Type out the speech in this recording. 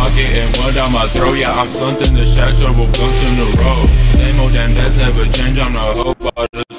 pocket and one down my throat. Yeah, I'm something the shack, trouble bumps in the road. Same old damn, that's never change. I'm the hope. I just